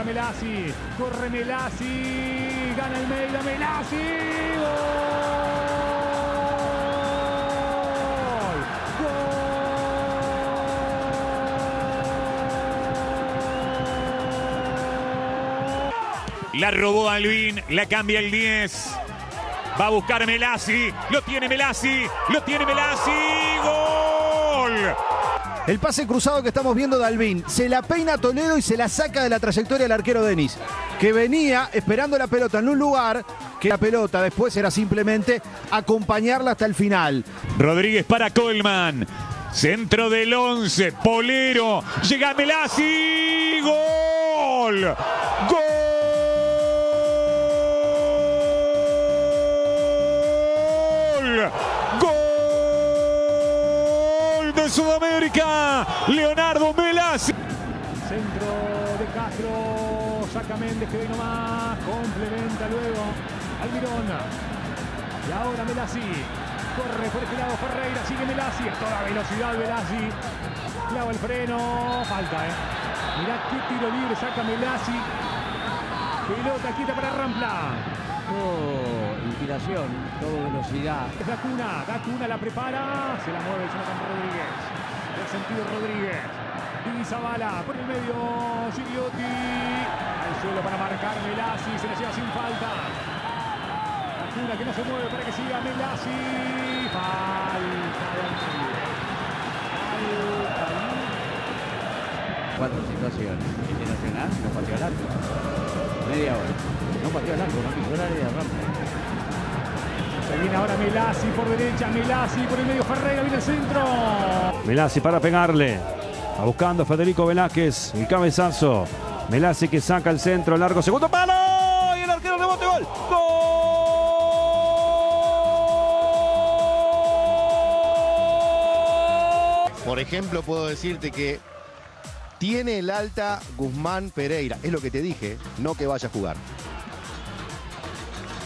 para Melasi. Corre Melasi. Gana el Meida. Melasi. ¡Gol! La robó Alvin, la cambia el 10. Va a buscar Melasi, lo tiene Melasi, lo tiene Melasi, gol. El pase cruzado que estamos viendo de Alvin, se la peina Toledo y se la saca de la trayectoria del arquero Denis, que venía esperando la pelota en un lugar que la pelota después era simplemente acompañarla hasta el final. Rodríguez para Colman. Centro del 11, Polero, llega Melasi, gol. Gol. Gol de Sudamérica. Leonardo Melasi. Centro de Castro. Saca Méndez que vino más. Complementa luego Almirón. Y ahora Melasi. Corre por este lado Ferreira. Sigue Melasi. A toda velocidad Melasi. Clava el freno. Falta, ¿eh? Mirá qué tiro libre saca Melasi. Pelota quita para Rampla. Todo inspiración, todo velocidad. Es Gacuna, Gacuna la prepara, se la mueve Jonathan Rodríguez. El sentido Rodríguez. Y Zabala por el medio, Gigliotti. Al suelo para marcar Melasi, se le lleva sin falta. Gacuna que no se mueve para que siga Melasi. Falta Cuatro situaciones. Este Nacional no pateó el arco. Media hora. No pateó el arco, no pisó el área de Rampla. Se viene ahora Melasi por derecha, Melasi por el medio, Ferreira viene el centro. Melasi para pegarle. Va buscando Federico Velázquez. El cabezazo. Melasi que saca el centro, largo, segundo palo. Y el arquero rebote, gol. Por ejemplo, puedo decirte que tiene el alta Guzmán Pereira. Es lo que te dije, no que vaya a jugar.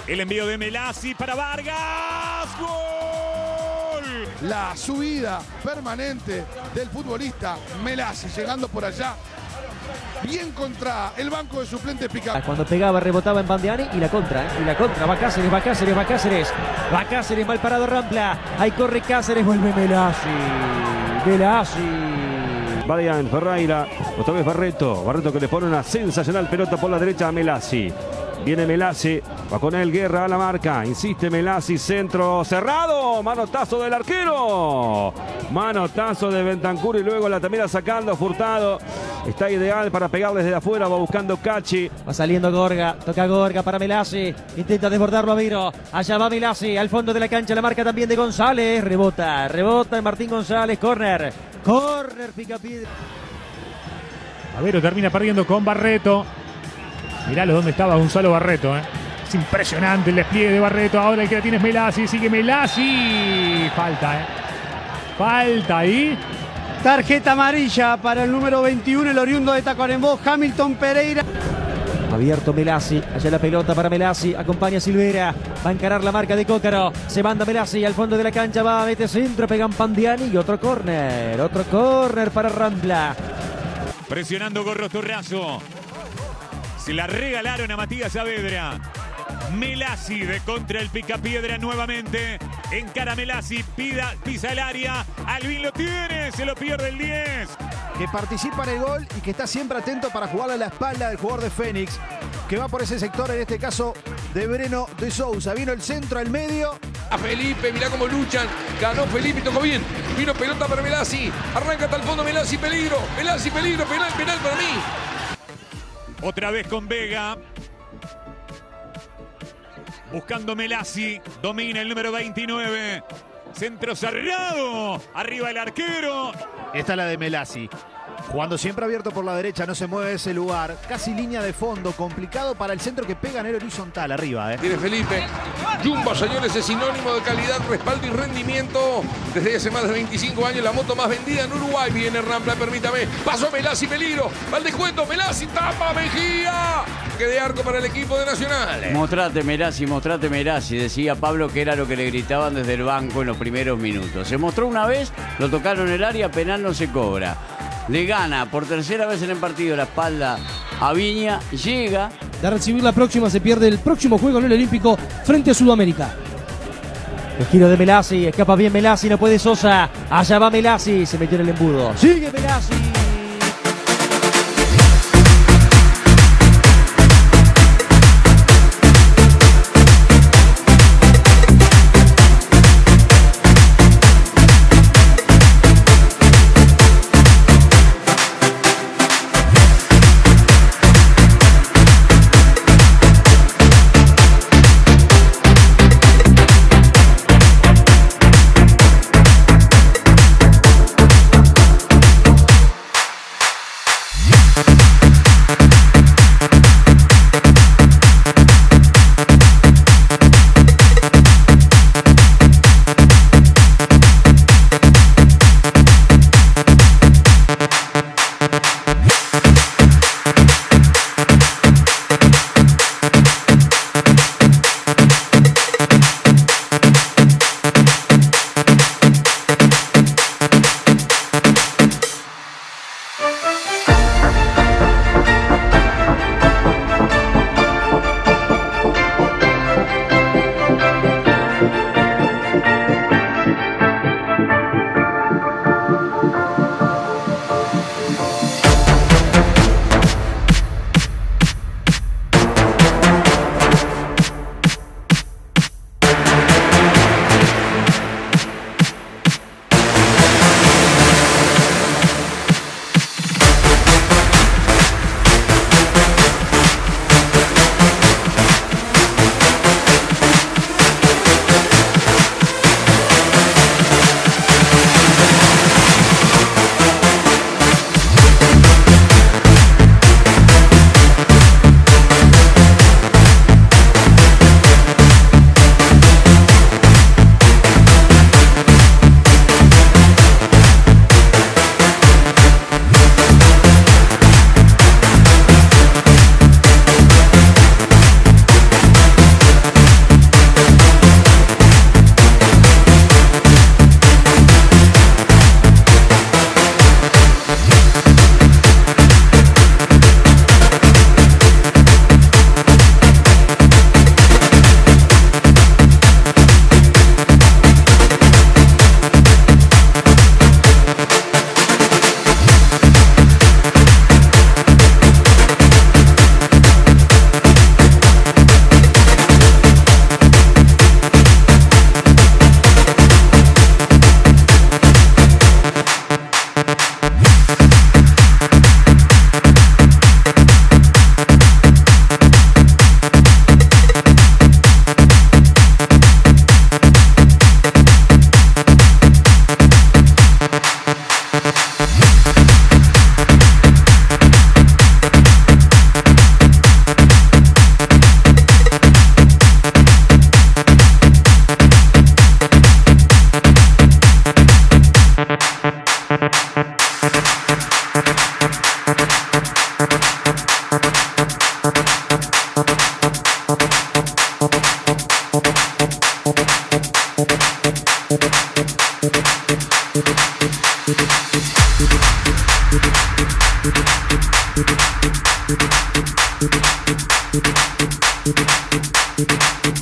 El envío de Melasi para Vargas. ¡Gol! La subida permanente del futbolista Melasi llegando por allá. Bien contra el banco de suplentes Pica. Cuando pegaba, rebotaba en Bandeani y la contra, ¿eh? y la contra. Va Cáceres, va Cáceres, va Cáceres. Va Cáceres, mal parado Rampla. Ahí corre Cáceres, vuelve Melasi. Melasi. Badian, Ferreira, otra vez Barreto. Barreto que le pone una sensacional pelota por la derecha a Melasi. Viene Melasi, va con él Guerra a la marca. Insiste Melasi, centro cerrado. Manotazo del arquero. Manotazo de Bentancur y luego la termina sacando Furtado. Está ideal para pegarle desde afuera. Va buscando Cachi. Va saliendo Gorga, toca Gorga para Melasi. Intenta desbordarlo a Viro. Allá va Melasi, al fondo de la cancha. La marca también de González. Rebota, rebota Martín González. Corner, corner, pica piedra. Avero termina perdiendo con Barreto. Miralo dónde estaba Gonzalo Barreto. ¿eh? Es impresionante el despliegue de Barreto. Ahora el que la tiene es Melasi. Sigue Melasi. Falta, ¿eh? Falta ahí. Tarjeta amarilla para el número 21, el oriundo de Tacuarembó, Hamilton Pereira. Abierto Melasi, allá la pelota para Melasi, acompaña a Silvera, va a encarar la marca de Cócaro, se manda Melasi al fondo de la cancha, va a meter centro, pegan Pandiani y otro córner, otro córner para Rampla. Presionando Gorro Torrazo. Se la regalaron a Matías Saavedra. Melasi de contra el picapiedra nuevamente. Encara Melasi, pida, pisa el área. Alvin lo tiene, se lo pierde el 10. Que participa en el gol y que está siempre atento para jugarle a la espalda del jugador de Fénix, que va por ese sector, en este caso de Breno de Sousa. Vino el centro al medio. A Felipe, mirá cómo luchan. Ganó Felipe, tocó bien. Vino pelota para Melasi. Arranca hasta el fondo Melasi, peligro. Melasi, peligro, penal, penal para mí. Otra vez con Vega. Buscando Melasi. Domina el número 29. Centro cerrado. Arriba el arquero. Esta es la de Melasi. Jugando siempre abierto por la derecha, no se mueve ese lugar. Casi línea de fondo, complicado para el centro que pega en el horizontal arriba. ¿eh? Tiene Felipe. Jumbo, señores, es sinónimo de calidad, respaldo y rendimiento. Desde hace más de 25 años, la moto más vendida en Uruguay. Viene Rampla, permítame. Pasó Melasi, peligro. Va al descuento. Melasi, tapa Mejía. Que de arco para el equipo de Nacional. Mostrate Merasi, mostrate Merasi, decía Pablo que era lo que le gritaban desde el banco en los primeros minutos. Se mostró una vez, lo tocaron en el área, penal no se cobra. Le gana por tercera vez en el partido la espalda a Viña, llega. De recibir la próxima se pierde el próximo juego en el Olímpico frente a Sudamérica. El giro de Melasi, escapa bien Melasi, no puede Sosa. Allá va Melasi, se metió en el embudo. Sigue Melasi. you.